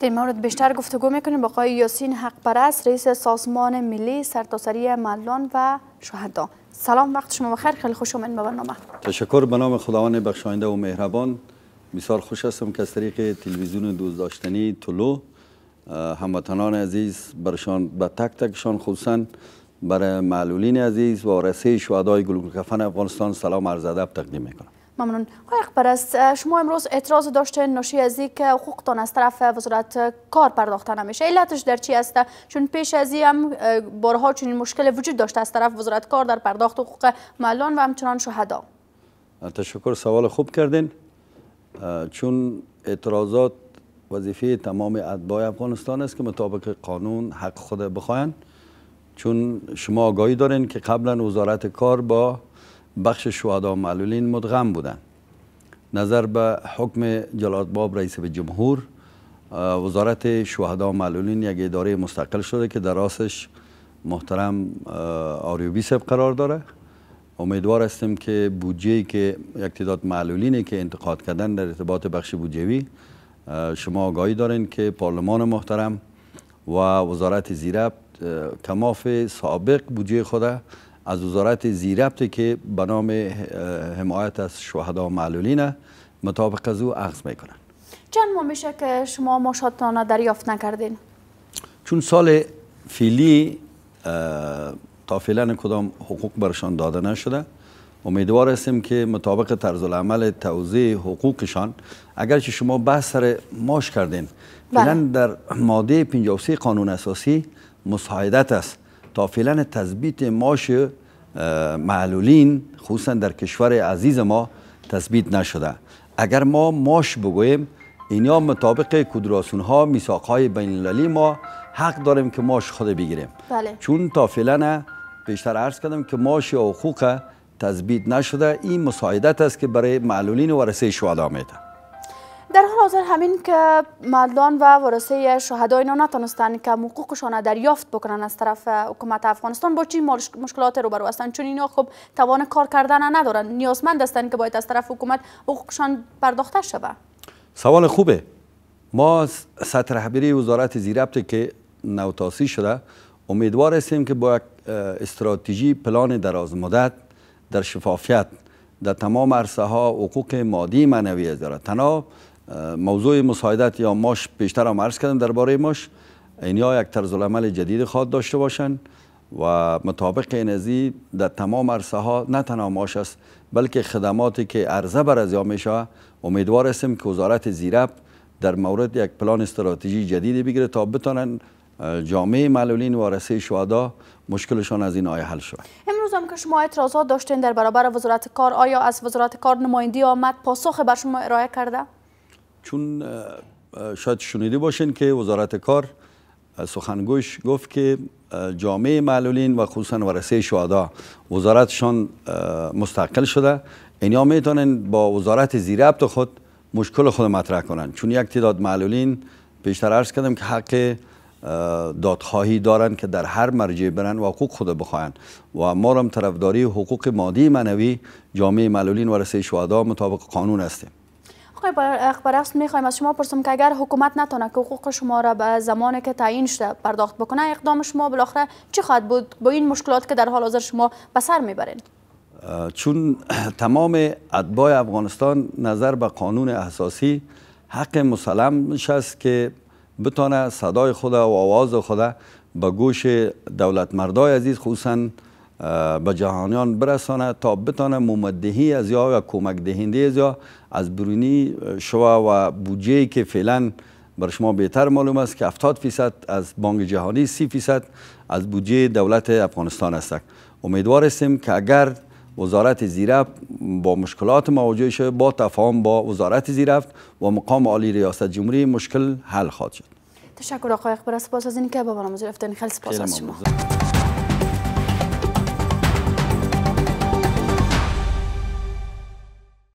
در مورد بیشتر گفتگو می‌کنیم. با آقای یاسین حق پرست رئیس سازمان ملی سرتاسری معلولان و شهدا سلام وقت شما بخیر. خیلی خوش اومدین به برنامه. تشکر. به نام خداوند بخشاینده و مهربان. بسیار خوش هستم که از طریق تلویزیون دوست داشتنی طلو هموطنان عزیز برشان به تک تکشان خصوصا برای معلولین عزیز و رسه شهدای گلگل افغانستان سلام عرض ادب تقدیم می‌کنم. ممنون. آقای پرست شما امروز اعتراض داشته ناشی از که حقوقتان از طرف وزارت کار پرداخته نمیشه علتش در چی است؟ چون پیش از این هم بارها چنین مشکل وجود داشته از طرف وزارت کار در پرداخت حقوق معلولان و همچنان شهدا. تشکر سوال خوب کردین. چون اعتراضات وظیفه تمام اتباع افغانستان است که مطابق قانون حق خود بخواین چون شما آگاهی دارین که قبلا وزارت کار با بخش شهدا معلولین مدغم بودن. نظر به حکم جلال باب رئیس جمهور وزارت شهدا معلولین یک اداره مستقل شده که در راسش محترم آریوبی سب قرار داره. امیدوار هستیم که بودجه که یک تعداد معلولینی که انتقاد کردن در ارتباط بخش بودجوی شما آگاهی دارین که پارلمان محترم و وزارت زیربط کماف سابق بودجه خود از وزارت زیربطی که به نام حمایت از شهدا معلولین مطابق از او اخذ می‌کنن چند ماه میشه که شما ماشاتان دریافت نکردین؟ چون سال فیلی تا فعلا کدام حقوق برشان داده نشده امیدوار هستیم که مطابق طرز العمل توضیح حقوقشان اگرچه شما بحث سر ماش کردین بله. فعلا در ماده 53 قانون اساسی مساعدت است تا فعلا تثبیت ماش معلولین خصوصا در کشور عزیز ما تثبیت نشده. اگر ما ماش بگوییم اینا مطابق کدراسون ها میساق های بین ما حق داریم که ماش خود بگیریم. بله. چون تا فعلا بیشتر عرض کردم که ماش حقوق تثبیت نشده این مساعدت است که برای معلولین و ورثه شهدا میده. حاضر همین که معلولان و ورثه شهدا اینا نتونستن که حقوقشان دریافت بکنن از طرف حکومت افغانستان با چی مشکلات روبرو هستند چون اینا خب توان کار کردن ندارن. نیازمند هستند که باید از طرف حکومت حقوقشان پرداخته شود سوال خوبه. ما سطح رهبری وزارت زیربط که نوتاسی شده امیدوار هستیم که با یک استراتژی پلان دراز مدت در شفافیت در تمام عرصه ها حقوق مادی معنوی داره تنها موضوع مساعدت یا ماش بیشتر هم عرض کردم درباره ماش. اینیا یک طرز العمل جدید خواد داشته باشند و مطابق این ازی در تمام عرصه ها نه تنها ماش است بلکه خدماتی که عرضه بر از میشه امیدوار هستیم که وزارت زیرب در مورد یک پلان استراتژی جدیدی بگیره تا بتونن جامعه معلولین و رسه شهدا مشکلشان از این آیه حل شود. امروز هم که شما اعتراضات داشتین در برابر وزارت کار آیا از وزارت کار نمایندی آمد پاسخ بر شما ارائه کرده؟ چون شاید شنیده باشین که وزارت کار سخنگوش گفت که جامعه معلولین و خصوصا ورسه شهدا وزارتشان مستقل شده. اینیا می‌تونن با وزارت زیربط خود مشکل خود مطرح کنن. چون یک تعداد معلولین پیشتر عرض کردم که حق دادخواهی دارن که در هر مرجع برن و حقوق خود بخواهن. و ما هم طرفداری حقوق مادی منوی جامعه معلولین و رسه شهدا مطابق قانون هستیم. آقای برعکس می‌خوایم از شما پرسم که اگر حکومت نتونه که حقوق شما را به زمانی که تعیین شده پرداخت بکنه اقدام شما بالاخره چی خواهد بود؟ با این مشکلات که در حال حاضر شما به سر می‌برین. چون تمام اتباع افغانستان نظر به قانون اساسی حق مسلم است که بتانه صدای خود و آواز خود به گوش دولت مردای عزیز خصوصا به جهانیان برسانه تا بتانه ممدهی از یا یا کمک دهنده از یا از برونی شوا و بودجه که فعلا بر شما بهتر معلوم است که 70 فیصد از بانک جهانی 30 فیصد از بودجه دولت افغانستان است. امیدوار هستیم که اگر وزارت زیرفت با مشکلات مواجه شده با تفاهم با وزارت زیرفت و مقام عالی ریاست جمهوری مشکل حل خواهد شد. تشکر آقای اخبار. سپاس از اینکه با برنامه رفتن خیلی سپاس از شما.